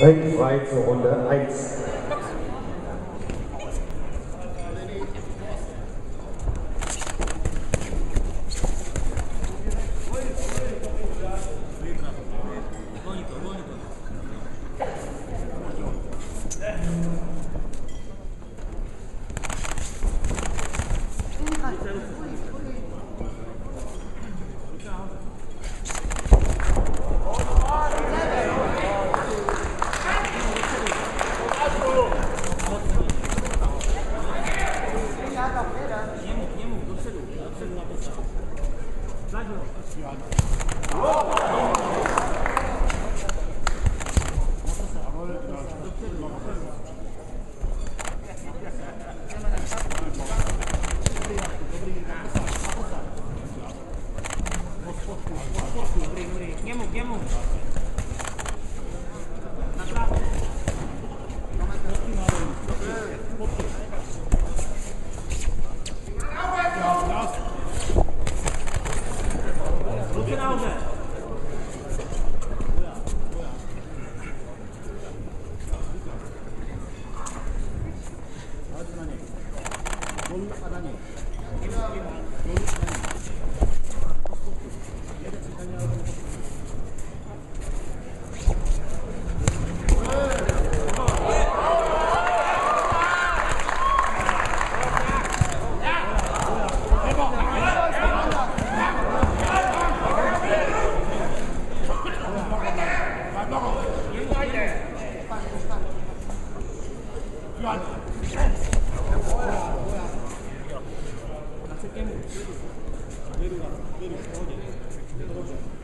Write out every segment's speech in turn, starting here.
Rennfrei zur Runde 1. Thank 胜利了，胜利了，不是？那就喜欢。się na orzech. Thank you.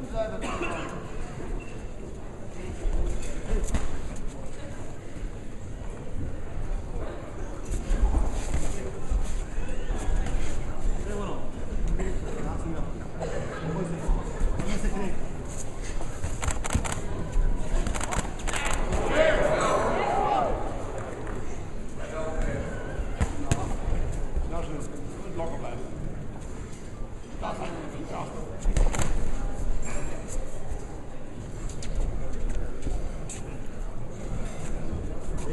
güzel bir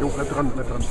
Jo, bleib dran, bleib dran.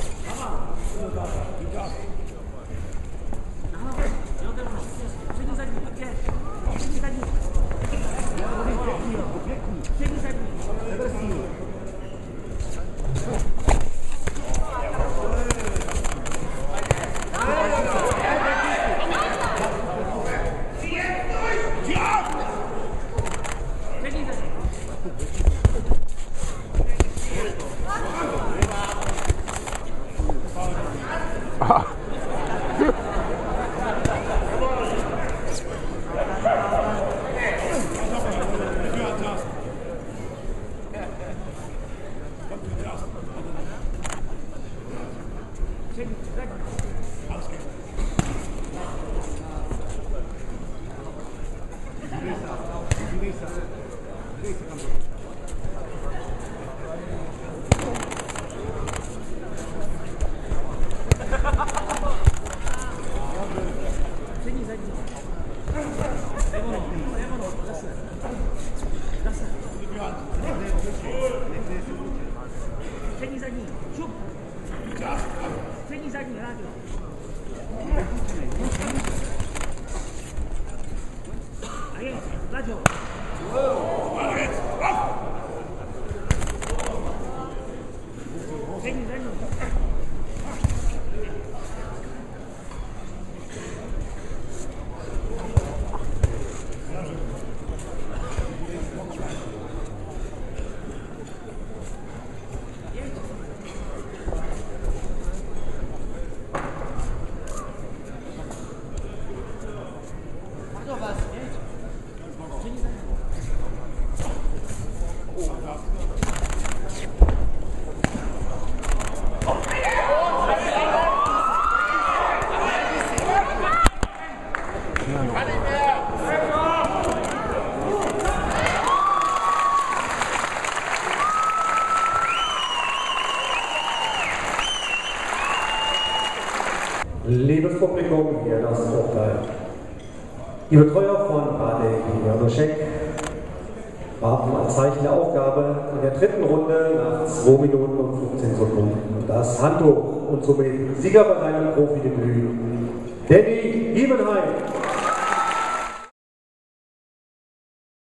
ラジオ things Liebes Publikum hier in Ostfruchtal, die Betreuer von Bade Janoschek warten als Zeichen der Aufgabe in der dritten Runde nach 2 Minuten und 15 Sekunden. Das Handtuch und somit Sieger bei seinem Profidebüt, Debbie Evenheim.